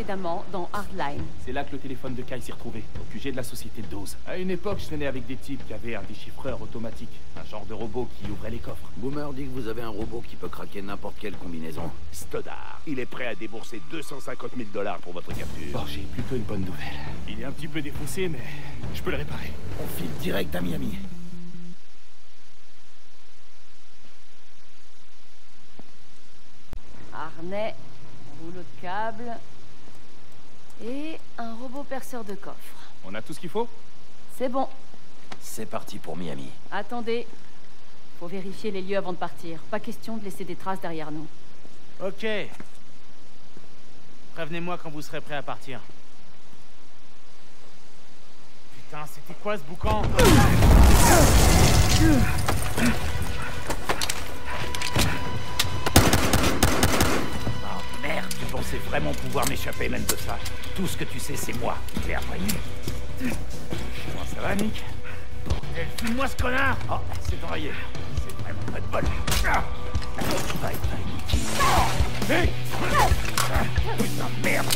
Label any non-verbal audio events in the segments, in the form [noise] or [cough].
précédemment dans Hardline. C'est là que le téléphone de Kai s'est retrouvé, au QG de la société de Dose. À une époque, je traînais avec des types qui avaient un déchiffreur automatique, un genre de robot qui ouvrait les coffres. Boomer dit que vous avez un robot qui peut craquer n'importe quelle combinaison. Stoddard, il est prêt à débourser 250 000 dollars pour votre capture. Bon, j'ai plutôt une bonne nouvelle. Il est un petit peu défaussé, mais je peux le réparer. On file direct à Miami. Harnais, rouleau de câble et un robot perceur de coffre. On a tout ce qu'il faut? C'est bon. C'est parti pour Miami. Attendez. Faut vérifier les lieux avant de partir. Pas question de laisser des traces derrière nous. Ok. Prévenez-moi quand vous serez prêt à partir. Putain, c'était quoi ce boucan? Pensais vraiment pouvoir m'échapper même de ça Tout ce que tu sais, c'est moi. Claire Voyou. Comment ça va, Nick Eh, Fume-moi ce connard Oh, c'est enrayé. C'est vraiment pas de bol. Bye bye, Nicky. Hé Putain, merde,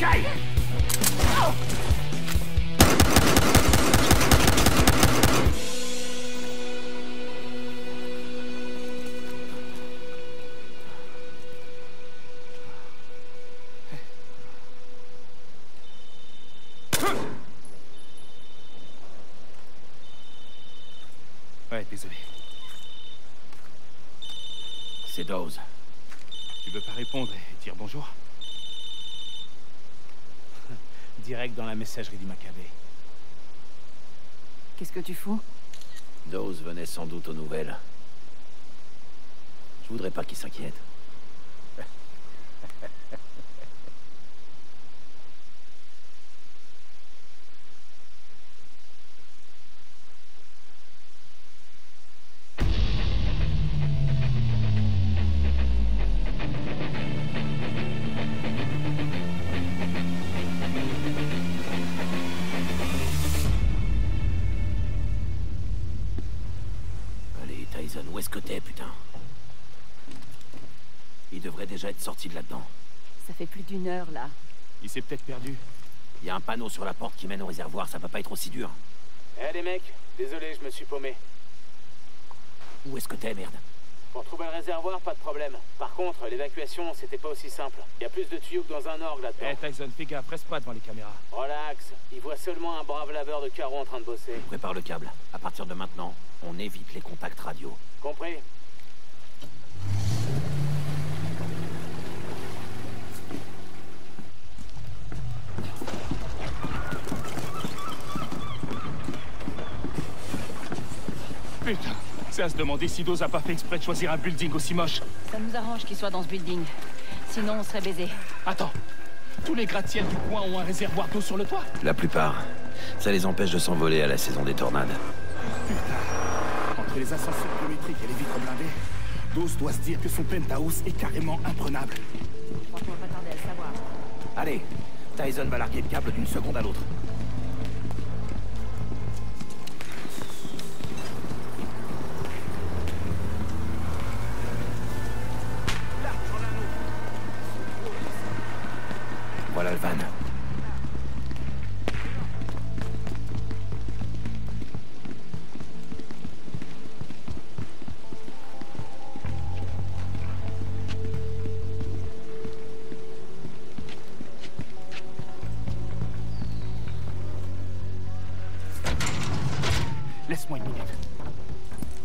dans la messagerie du Maccabée. Qu'est-ce que tu fous? Dose venait sans doute aux nouvelles. Je voudrais pas qu'il s'inquiète. D'une heure, là. Il s'est peut-être perdu. Il y a un panneau sur la porte qui mène au réservoir, ça va pas être aussi dur. Eh les mecs, désolé, je me suis paumé. Où est-ce que t'es, merde? Pour trouver le réservoir, pas de problème. Par contre, l'évacuation, c'était pas aussi simple. Il y a plus de tuyaux que dans un orgue Eh, là-dedans. Tyson, fais gaffe, reste pas devant les caméras. Relax, il voit seulement un brave laveur de carreaux en train de bosser. Prépare le câble. À partir de maintenant, on évite les contacts radio. Compris? Putain, c'est à se demander si Dose a pas fait exprès de choisir un building aussi moche. Ça nous arrange qu'il soit dans ce building. Sinon, on serait baisés. Attends, tous les gratte-ciels du coin ont un réservoir d'eau sur le toit? La plupart. Ça les empêche de s'envoler à la saison des tornades. Entre les ascenseurs kilométriques et les vitres blindées, Dose doit se dire que son penthouse est carrément imprenable. Je crois qu'on va pas tarder à le savoir. Allez, Tyson va larguer le câble d'une seconde à l'autre. Laisse-moi une minute.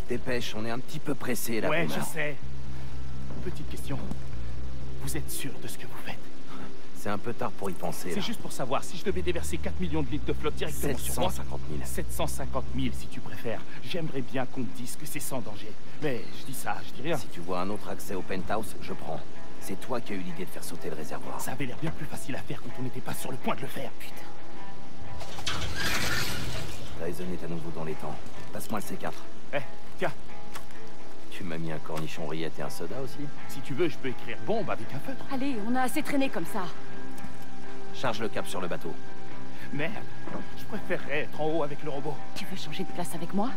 Dépêche, on est un petit peu pressé là. ouais, je sais. Petite question. Vous êtes sûr de ce que vous faites? C'est un peu tard pour y penser. C'est juste pour savoir si je devais déverser 4 millions de litres de flotte directement sur moi. 750 000. 750 000 si tu préfères. J'aimerais bien qu'on te dise que c'est sans danger. Mais je dis ça, je dis rien. Si tu vois un autre accès au penthouse, je prends. C'est toi qui as eu l'idée de faire sauter le réservoir. Ça avait l'air bien plus facile à faire quand on n'était pas sur le point de le faire. Putain. Tyson est à nouveau dans les temps. Passe-moi le C4. Eh, tiens, Tu m'as mis un cornichon rillette et un soda aussi si tu veux, je peux écrire bombe avec un feutre. Allez, on a assez traîné comme ça. Charge le cap sur le bateau. Merde, je préférerais être en haut avec le robot. Tu veux changer de place avec moi?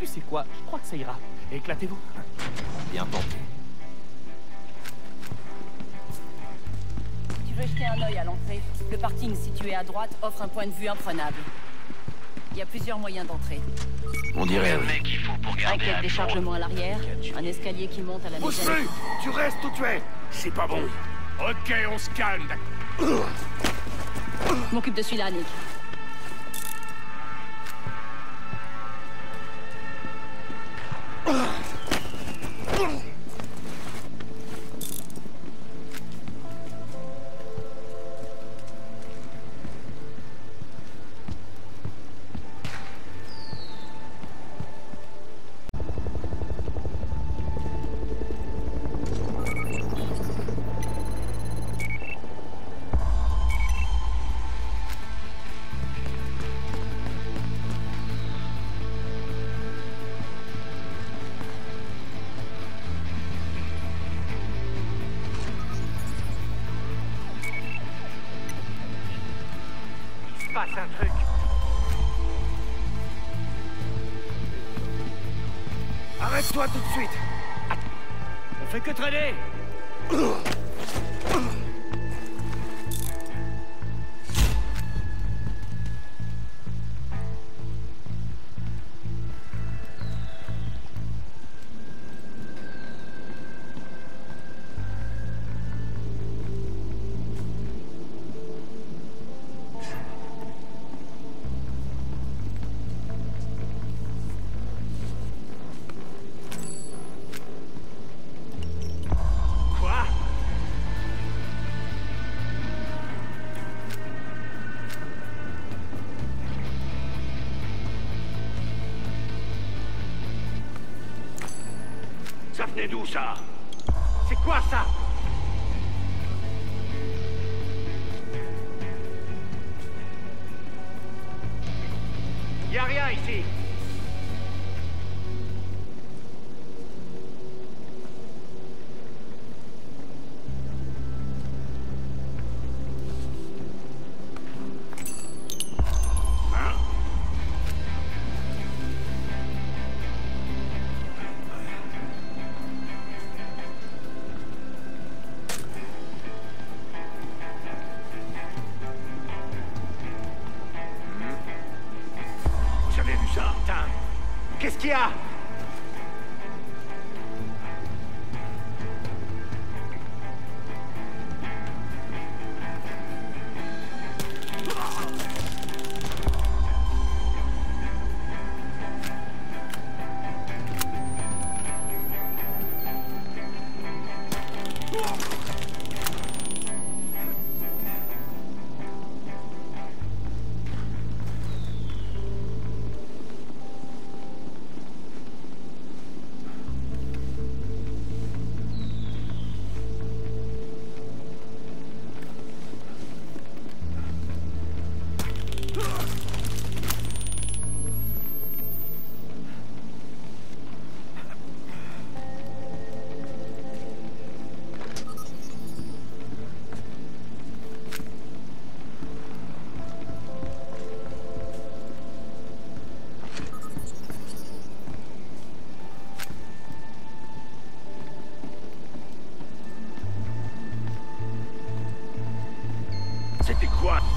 Tu sais quoi, je crois que ça ira. Éclatez-vous. Bien tenté. Tu peux jeter un œil à l'entrée. Le parking situé à droite offre un point de vue imprenable. Il y a plusieurs moyens d'entrer. On dirait, oui. mec qu'il faut pour Un garder quai de un déchargement à l'arrière, un escalier qui monte à la mécanique. plus Tu restes où tu es C'est pas bon. Ok, on se calme. Je m'occupe de celui-là, Nick. Il Arrête-toi tout de suite. On fait que traîner Ça Qu'est-ce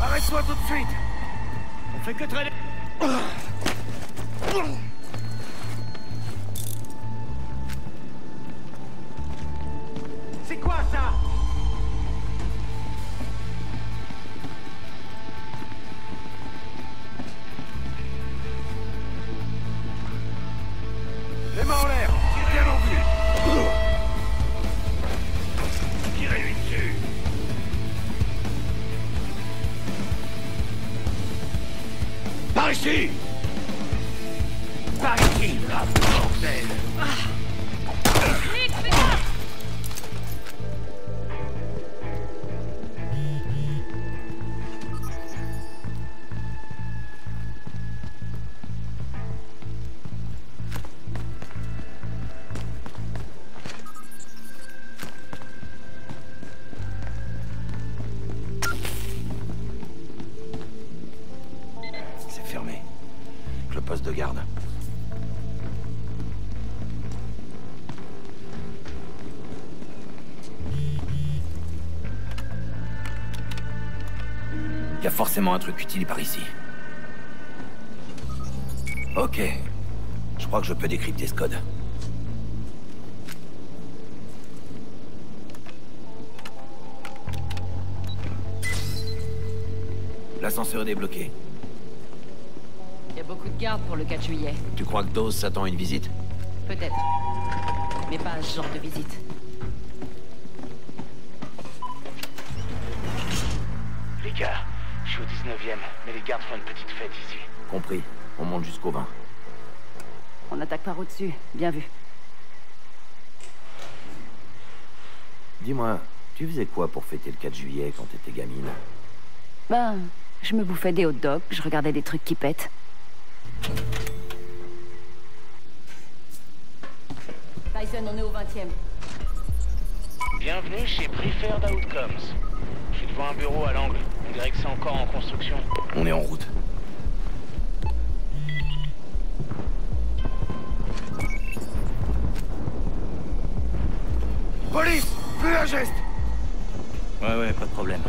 Arrête-toi tout de suite. On fait que traîner ici, la forcément un truc utile par ici. Ok. Je crois que je peux décrypter ce code. L'ascenseur est débloqué. Il y a beaucoup de gardes pour le 4 juillet. Tu crois que Dose s'attend à une visite? Peut-être. Mais pas à ce genre de visite. Suis au 19ème, mais les gardes font une petite fête ici. Compris. On monte jusqu'au 20. On attaque par au-dessus. Bien vu. Dis-moi, tu faisais quoi pour fêter le 4 juillet quand t'étais gamine? Ben, je me bouffais des hot dogs, je regardais des trucs qui pètent. Tyson, on est au 20ème. Bienvenue chez Preferred Outcomes. Je suis devant un bureau à l'angle. On dirait que c'est encore en construction. On est en route. Police Plus un geste Ouais, ouais, pas de problème.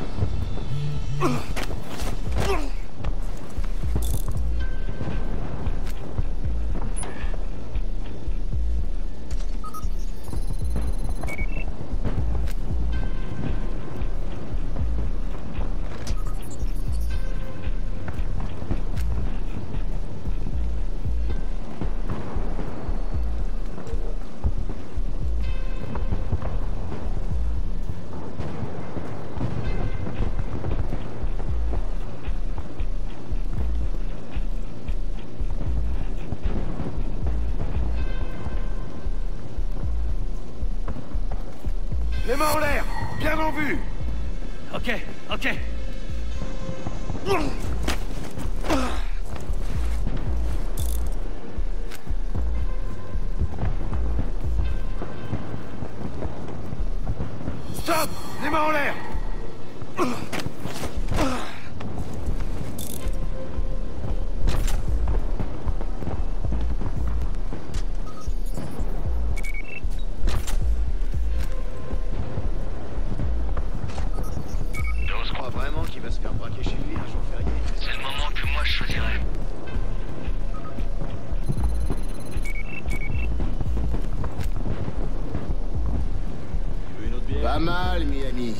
Mal, Miami.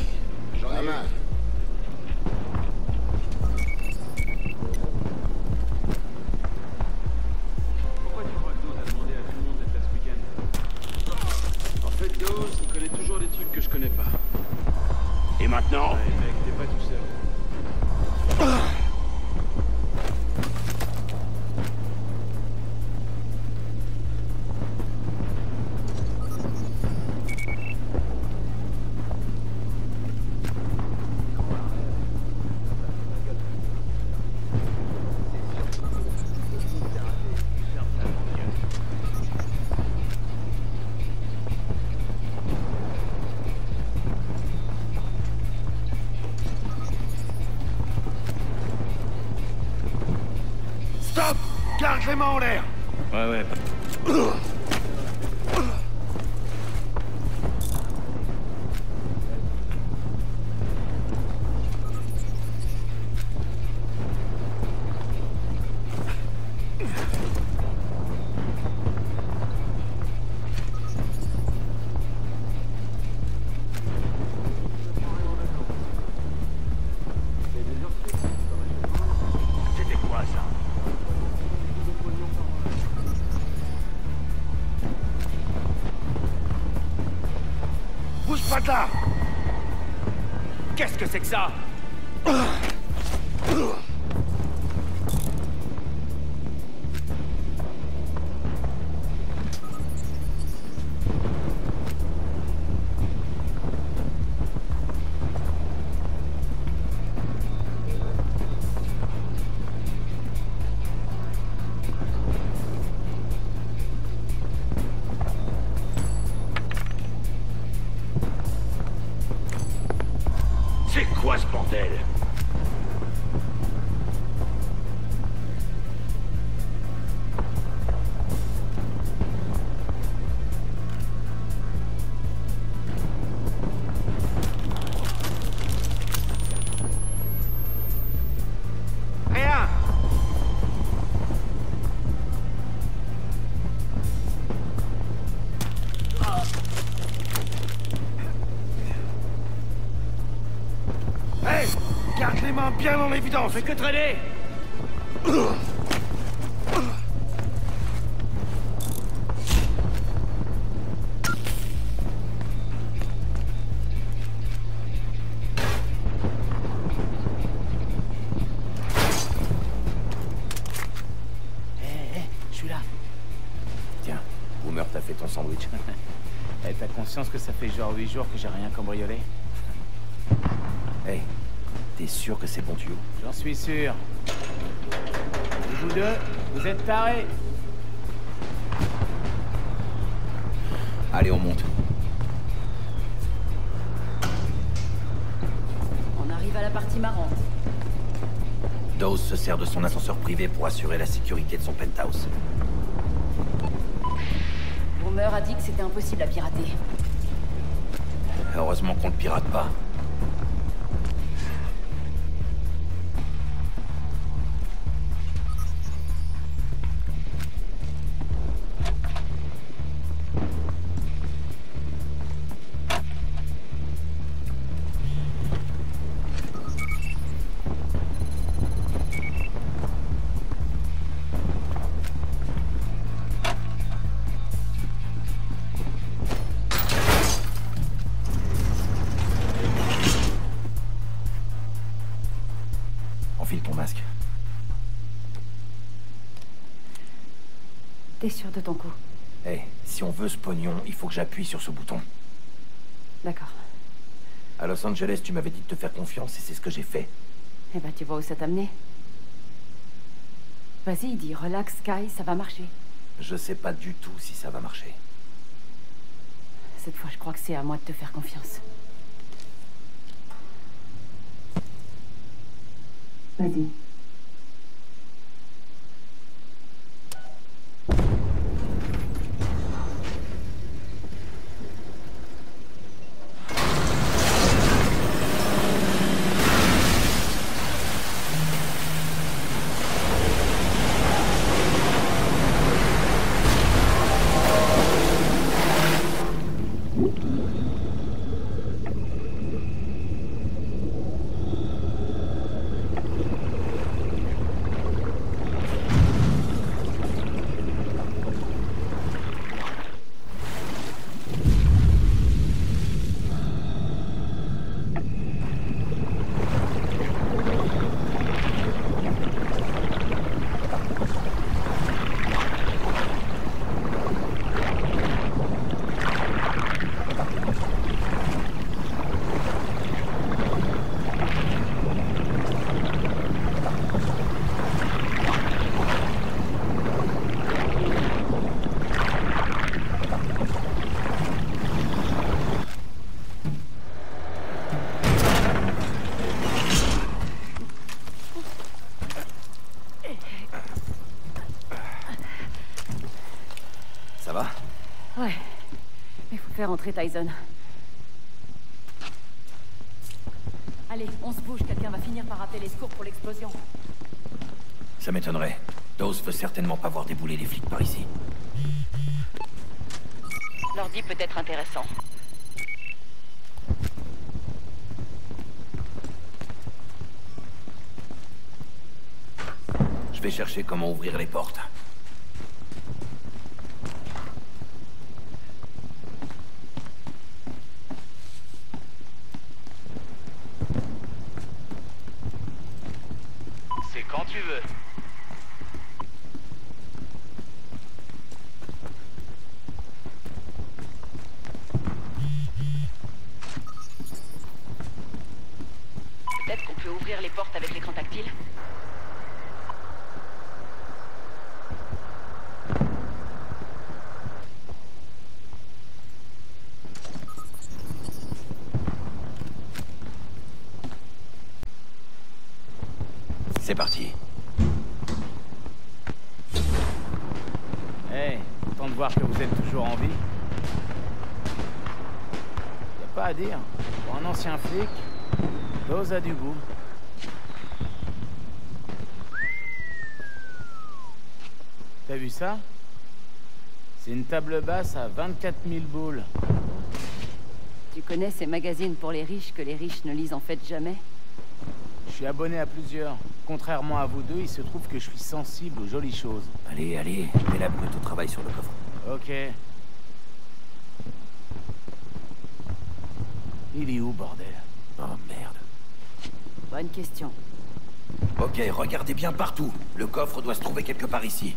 J'en ai mal. Garde les Qu'est-ce que c'est que ça bien en évidence Fais que traîner Hé, hé, je suis là. Tiens, Boomer t'a fait ton sandwich. [laughs] Eh, t'as conscience que ça fait genre 8 jours que j'ai rien cambriolé? T'es sûr que c'est bon tuyau? J'en suis sûr. Et vous deux, vous êtes tarés Allez, on monte. On arrive à la partie marrante. Dawes se sert de son ascenseur privé pour assurer la sécurité de son penthouse. Boomer a dit que c'était impossible à pirater. Heureusement qu'on le pirate pas. T'es sûr de ton coup? Hey, si on veut ce pognon, il faut que j'appuie sur ce bouton. D'accord. À Los Angeles, tu m'avais dit de te faire confiance et c'est ce que j'ai fait. Eh ben, tu vois où ça t'a amené Vas-y, dis, relax, Sky, ça va marcher. Je sais pas du tout si ça va marcher. Cette fois, je crois que c'est à moi de te faire confiance. Vas-y. Ça va Ouais. Il faut faire entrer Tyson. Allez, on se bouge. Quelqu'un va finir par appeler les secours pour l'explosion. Ça m'étonnerait. Dawes veut certainement pas voir débouler les flics par ici. L'ordi peut être intéressant. Je vais chercher comment ouvrir les portes. C'est quand tu veux. Peut-être qu'on peut ouvrir les portes avec l'écran tactile C'est parti. Hey, content de voir que vous êtes toujours en vie. Y a pas à dire. Pour un ancien flic, Dose a du goût. T'as vu ça? C'est une table basse à 24 000 boules. Tu connais ces magazines pour les riches que les riches ne lisent en fait jamais? Je suis abonné à plusieurs. Contrairement à vous deux, il se trouve que je suis sensible aux jolies choses. Allez, allez, mets la brute au travail sur le coffre. Ok. Il est où, bordel Oh merde. Bonne question. Ok, regardez bien partout. Le coffre doit se trouver quelque part ici.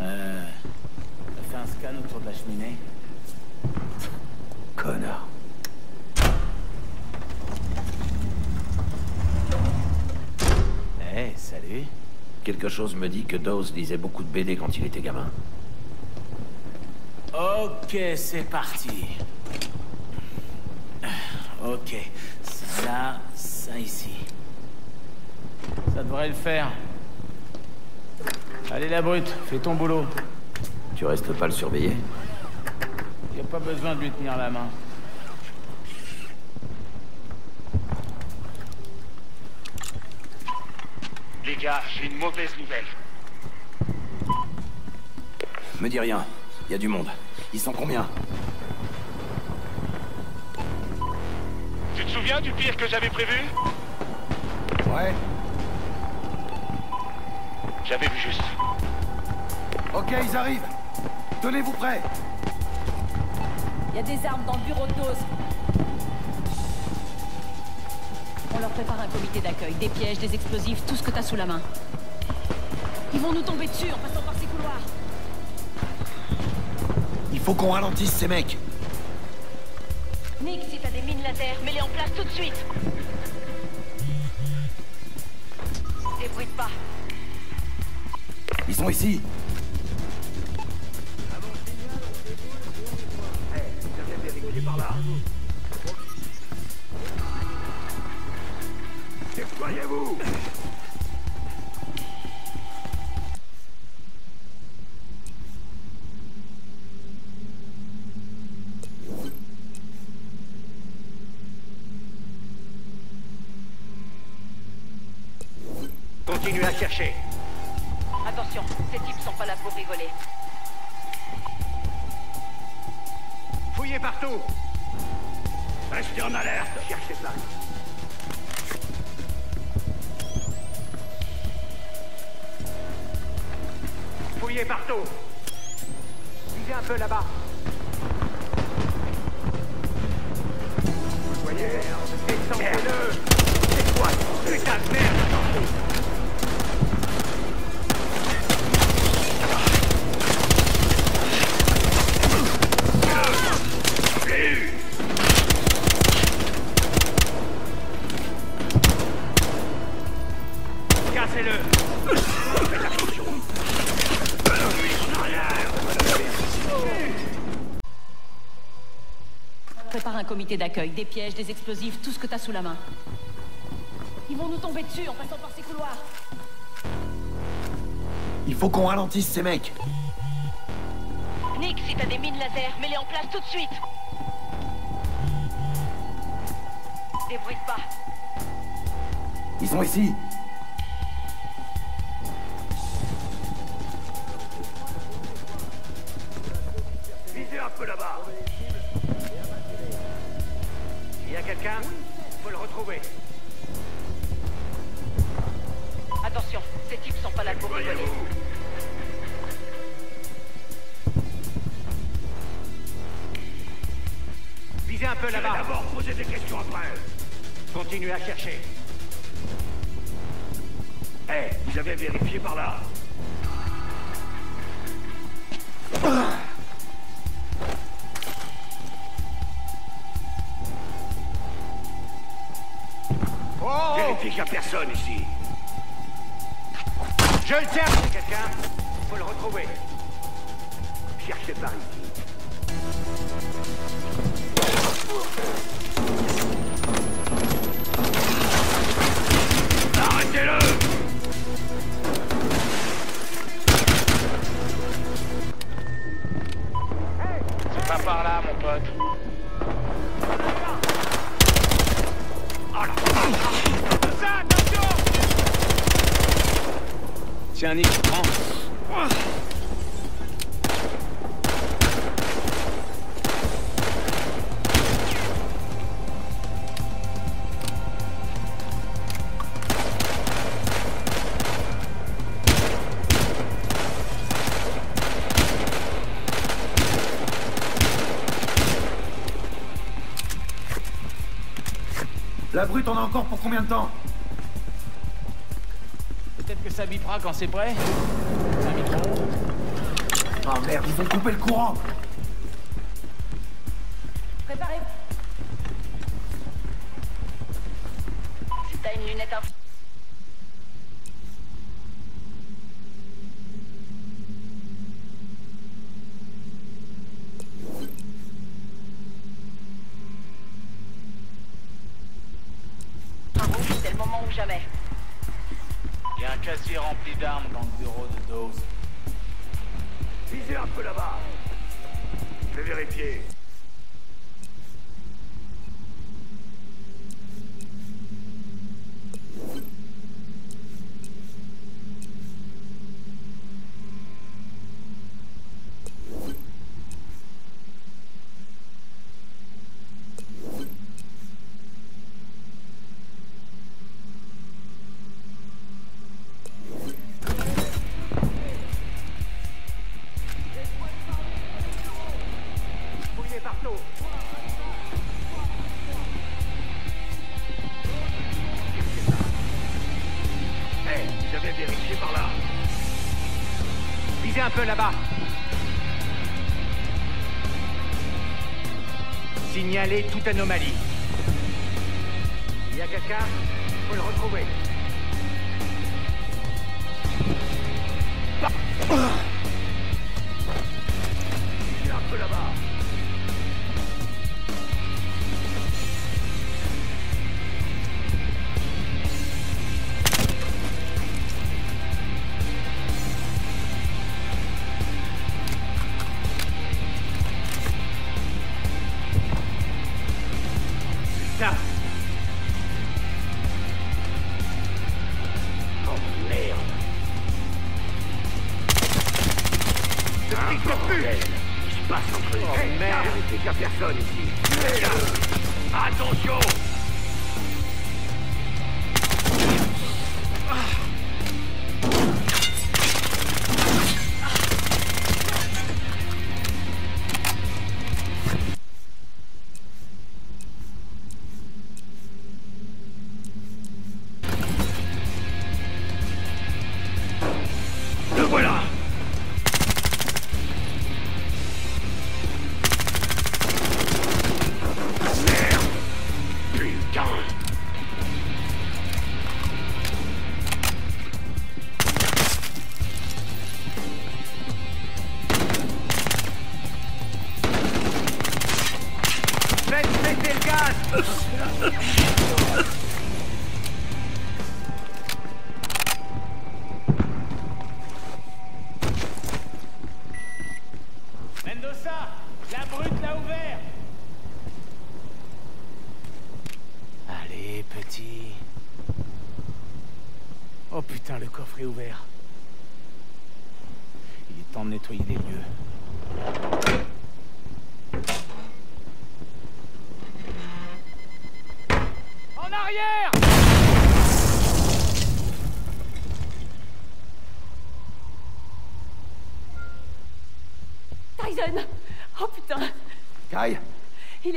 Euh... T'as fait un scan autour de la cheminée Connard. Eh, salut. Quelque chose me dit que Dawes lisait beaucoup de BD quand il était gamin. Ok, c'est parti. Ok, ça, ça ici. Ça devrait le faire. Allez la brute, fais ton boulot. Tu restes pas le surveiller? Y a pas besoin de lui tenir la main. Gars, j'ai une mauvaise nouvelle. Me dis rien. Il y a du monde. Ils sont combien? Tu te souviens du pire que j'avais prévu? Ouais. J'avais vu juste. Ok, ils arrivent. Tenez-vous prêts. Il y a des armes dans le bureau de dose. On leur prépare un comité d'accueil, des pièges, des explosifs, tout ce que t'as sous la main. Ils vont nous tomber dessus en passant par ces couloirs. Il faut qu'on ralentisse ces mecs. Nick, si t'as des mines laser, mets-les en place tout de suite. Débrouille pas. Ils sont ici. Comité d'accueil, des pièges, des explosifs, tout ce que t'as sous la main. Ils vont nous tomber dessus en passant par ces couloirs. Il faut qu'on ralentisse ces mecs. Nick, si t'as des mines laser, mets-les en place tout de suite. Débrouille pas. Ils sont ici. Quelqu'un Faut le retrouver. Attention, ces types sont pas là pour rigoler. Visez un peu là-bas. D'abord, posez des questions après. Continuez à chercher. Eh, vous avez vérifié par là Qu'il n'y a personne ici. Je le tiens C'est quelqu'un Faut le retrouver. Cherchez par ici. Arrêtez-le La brute, on a encore pour combien de temps? Que ça bipera quand c'est prêt. Ah merde, ils vont couper le courant là-bas. Signalez toute anomalie. Il y a quelqu'un Faut le retrouver. Personne ici. Attention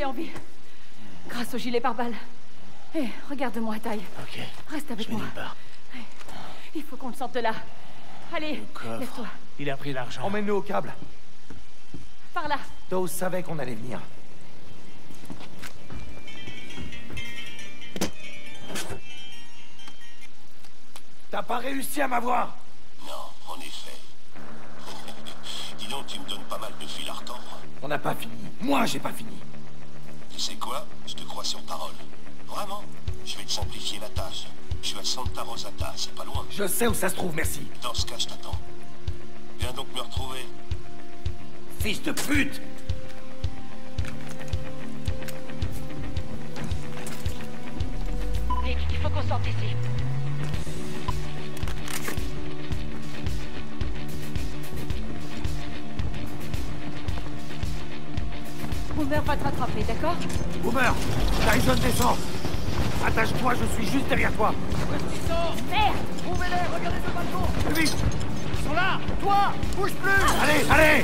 est en vie. Grâce au gilet pare-balles. Hé, regarde-moi, Ty. Ok. Reste avec Je moi. part. Il faut qu'on le sorte de là. Allez, lève-toi. Il a pris l'argent. Emmène-le au câble. Par là. Dose savait qu'on allait venir. T'as pas réussi à m'avoir Non, en effet. Dis donc, tu me donnes pas mal de fil à retordre. On n'a pas fini. Moi, j'ai pas fini. Tu sais quoi? Je te crois sur parole. Vraiment? Je vais te simplifier la tâche. Je suis à Santa Rosata, c'est pas loin. Je sais où ça se trouve, merci. Dans ce cas, je t'attends. Viens donc me retrouver. Fils de pute Nick, il faut qu'on sorte d'ici. Boomer va te rattraper, d'accord Boomer Tyson descend Attache-toi, je suis juste derrière toi. Merde Trouvez-les, regardez ce balcon. Plus vite. Ils sont là. Toi Bouge plus. Allez, allez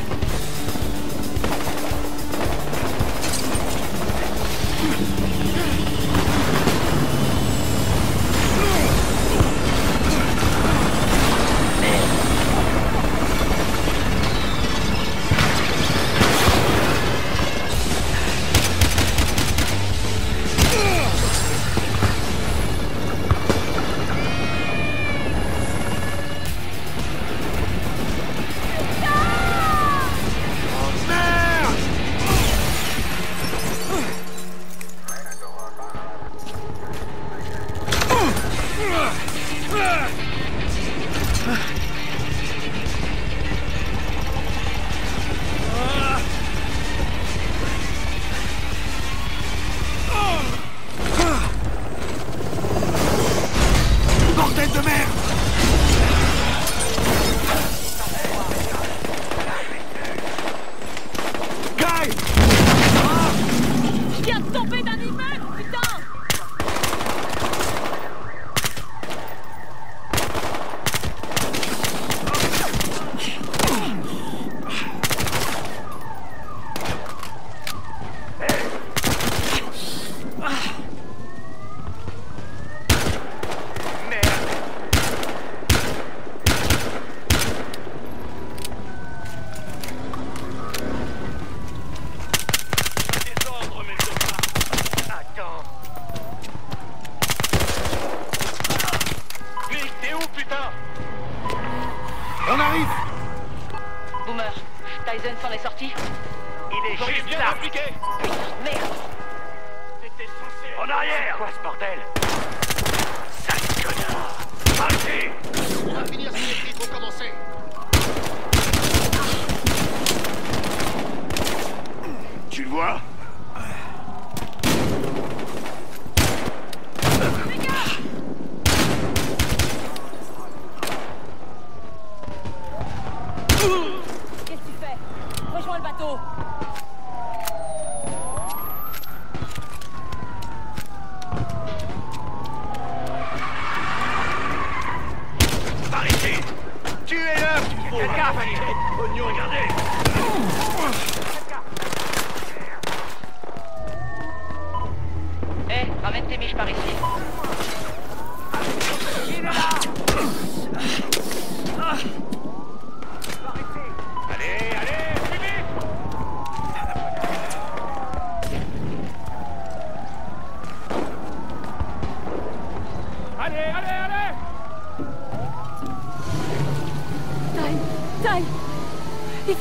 Tuez-le. Allez Oignon, regardez Hé, ramène tes miches par ici.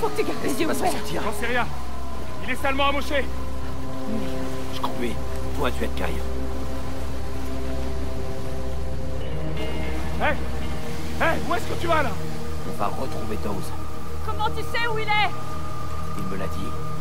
Faut que tu gardes les yeux ouverts J'en sais rien. Il est salement amoché. Je conduis. Toi, tu es Kai. Hé Hé, où est-ce que tu vas là? On va retrouver Dawes. Comment tu sais où il est? Il me l'a dit.